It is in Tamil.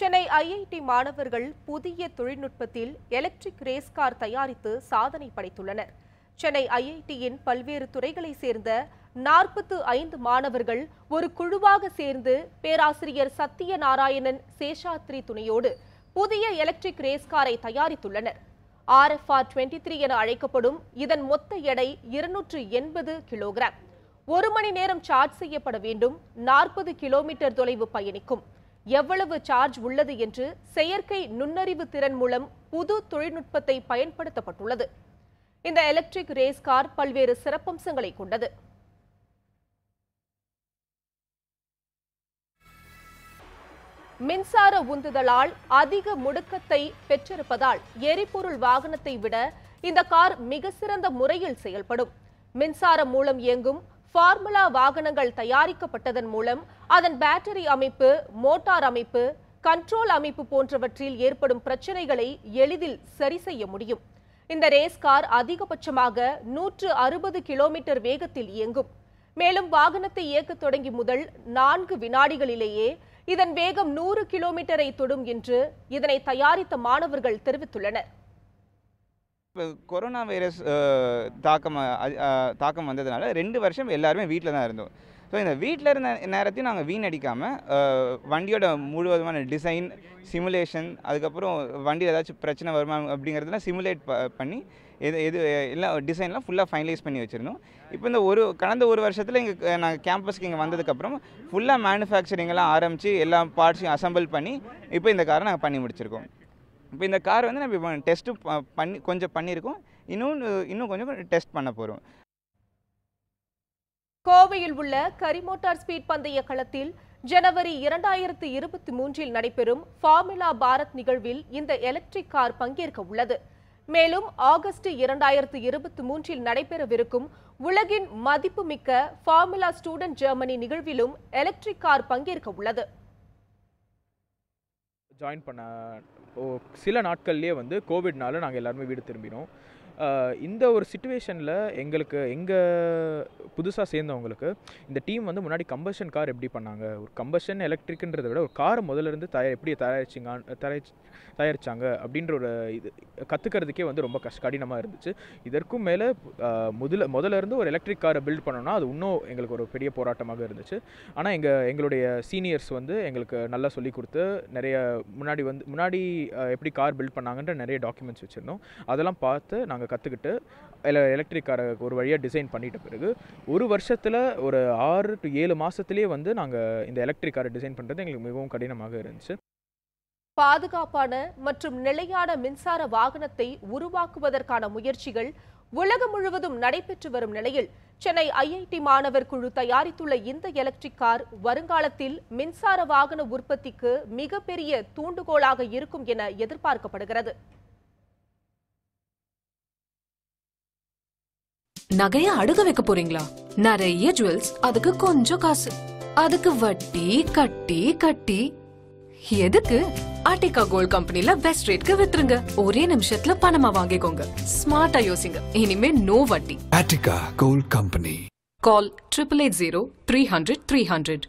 சென்னை ஐஐடி மாணவர்கள் புதிய தொழில்நுட்பத்தில் எலக்ட்ரிக் ரேஸ் கார் தயாரித்து சாதனை படைத்துள்ளனர். சென்னை ஐஐடியின் பல்வேறு துறைகளை சேர்ந்த நாற்பத்து ஐந்து மாணவர்கள் ஒரு குழுவாக சேர்ந்து பேராசிரியர் சத்தியநாராயணன் சேஷாத்ரி துணையோடு புதிய எலக்ட்ரிக் ரேஸ் காரை தயாரித்துள்ளனர். ஆர்எஃப்ஆர் டுவெண்ட்டி த்ரீ என அழைக்கப்படும் இதன் மொத்த எடை இருநூற்று எண்பது கிலோகிராம். ஒரு மணி நேரம் சார்ஜ் செய்யப்பட வேண்டும். நாற்பது கிலோமீட்டர் தொலைவு பயணிக்கும். எவ்வளவு சார்ஜ் உள்ளது என்று செயற்கை நுண்ணறிவு திறன் மூலம் புது தொழில்நுட்பத்தை பயன்படுத்தப்பட்டுள்ளது. இந்த எலக்ட்ரிக் ரேஸ் கார் பல்வேறு சிறப்பம்சங்களை கொண்டது. மின்சார உந்துதலால் அதிக முடுக்கத்தை பெற்றிருப்பதால் எரிபொருள் வாகனத்தை விட இந்த கார் மிக சிறந்த முறையில் செயல்படும். மின்சாரம் மூலம் இயங்கும் ஃபார்முலா வாகனங்கள் தயாரிக்கப்பட்டதன் மூலம் அதன் பேட்டரி அமைப்பு மோட்டார் அமைப்பு கண்ட்ரோல் அமைப்பு போன்றவற்றில் ஏற்படும் பிரச்சனைகளை எளிதில் சரி செய்ய முடியும். இந்த ரேஸ் கார் அதிகபட்சமாக நூற்று அறுபது கிலோமீட்டர் வேகத்தில் இயங்கும். மேலும் வாகனத்தை இயக்கத் தொடங்கி முதல் நான்கு வினாடிகளிலேயே இதன் வேகம் நூறு கிலோமீட்டரை தொடும் என்று இதனை தயாரித்த மாணவர்கள் தெரிவித்துள்ளனர். இப்போ கொரோனா வைரஸ் தாக்கம் தாக்கம் வந்ததுனால ரெண்டு வருஷம் எல்லாருமே வீட்டில் தான் இருந்தோம். ஸோ இந்த வீட்டில் இருந்த நேரத்தையும் நாங்கள் வீணடிக்காமல் வண்டியோட முழுவதுமான டிசைன் சிமுலேஷன் அதுக்கப்புறம் வண்டியில் ஏதாச்சும் பிரச்சனை வருமா அப்படிங்கிறதுலாம் சிமுலேட் பண்ணி எது எது எல்லாம் டிசைன்லாம் ஃபுல்லாக ஃபைனலைஸ் பண்ணி வச்சுருந்தோம். இப்போ இந்த ஒரு கடந்த ஒரு வருஷத்தில் இங்கே நாங்கள் கேம்பஸ்க்கு இங்கே வந்ததுக்கப்புறம் ஃபுல்லாக மேனுஃபேக்சரிங்கெல்லாம் ஆரம்பித்து எல்லா பார்ட்ஸையும் அசம்பிள் பண்ணி இப்போ இந்த காரை நாங்கள் பண்ணி முடிச்சிருக்கோம். இப்போ இந்த கார் வந்து நம்ம இப்போ டெஸ்ட்டு பண்ணி கொஞ்சம் பண்ணியிருக்கோம் இன்னும் இன்னும் கொஞ்சம் டெஸ்ட் பண்ண போகிறோம் கோவையில் உள்ள கரிமோட்டார் ஸ்பீட் பந்தய களத்தில் ஜனவரி இரண்டாயிரத்து இருபத்தி மூன்றில் நடைபெறும் ஃபார்முலா பாரத் நிகழ்வில் இந்த எலக்ட்ரிக் கார் பங்கேற்க உள்ளது. மேலும் ஆகஸ்ட் இரண்டாயிரத்து இருபத்தி மூன்றில் நடைபெறவிருக்கும் உலகின் மதிப்புமிக்க ஃபார்முலா ஸ்டூடெண்ட் ஜெர்மனி நிகழ்விலும் எலக்ட்ரிக் கார் பங்கேற்க உள்ளது. ஜாயின் பண்ண ஓ சில நாட்கள்லேயே வந்து கோவிட்னால நாங்கள் எல்லாருமே வீடு திரும்பினோம். இந்த ஒரு சுச்சுவேஷனில் எங்களுக்கு எங்கள் புதுசாக சேர்ந்தவங்களுக்கு இந்த டீம் வந்து முன்னாடி கம்பஷன் கார் எப்படி பண்ணாங்க? ஒரு கம்பஷன் எலக்ட்ரிக்ன்றதை விட ஒரு காரை முதல்ல இருந்து தயார் எப்படி தயாரிச்சிங்க தயாரிச்சு தயாரித்தாங்க அப்படின்ற ஒரு இது கற்றுக்கிறதுக்கே வந்து ரொம்ப கஷ்ட கடினமாக இருந்துச்சு. இதற்கும் மேலே முதல்ல முதல்ல இருந்து ஒரு எலக்ட்ரிக் காரை பில்ட் பண்ணோம்னா அது இன்னும் எங்களுக்கு ஒரு பெரிய போராட்டமாக இருந்துச்சு. ஆனால் எங்கள் எங்களுடைய சீனியர்ஸ் வந்து எங்களுக்கு நல்லா சொல்லி கொடுத்து நிறைய முன்னாடி வந்து முன்னாடி எப்படி கார் பில்ட் பண்ணாங்கன்ற நிறைய டாக்குமெண்ட்ஸ் வச்சுருந்தோம். அதெல்லாம் பார்த்து நாங்கள் கற்றுக்கிட்டு எலக்ட்ரிக் காரை ஒரு வழியாக டிசைன் பண்ணிட்ட பிறகு ஒரு வருஷத்தில் ஒரு ஆறு டு ஏழு மாதத்துலேயே வந்து நாங்கள் இந்த எலக்ட்ரிக் காரை டிசைன் பண்ணுறது எங்களுக்கு மிகவும் கடினமாக இருந்துச்சு. பாதுகாப்பான மற்றும் நிலையான மின்சார வாகனத்தை உருவாக்குவதற்கான முயற்சிகள் உலகம் முழுவதும் நடைபெற்று வரும் நிலையில் சென்னை ஐஐடி மாணவர் குழு தயாரித்துள்ள இந்த எலக்ட்ரிக் கார் வருங்காலத்தில் மின்சார வாகன உற்பத்திக்கு மிகப்பெரிய தூண்டுகோலாக இருக்கும் என எதிர்பார்க்கப்படுகிறது. நகைய அடுக வைக்க போறீங்களா? நிறைய ஜுவல்ஸ் அதுக்கு கொஞ்சம் காசு. அதுக்கு வட்டி கட்டி கட்டி. எதுக்கு? ஆர்டிகா கோல்ட் கம்பெனில பெஸ்ட் ரேட்க்கு வித்துருங்க. ஒரே நிமிஷத்துல பணமா வாங்கிக்கோங்க. ஸ்மார்ட்டா யோசிங்க. இனிமே நோ வட்டி. Attica Gold Company. Call triple eight zero three hundred three hundred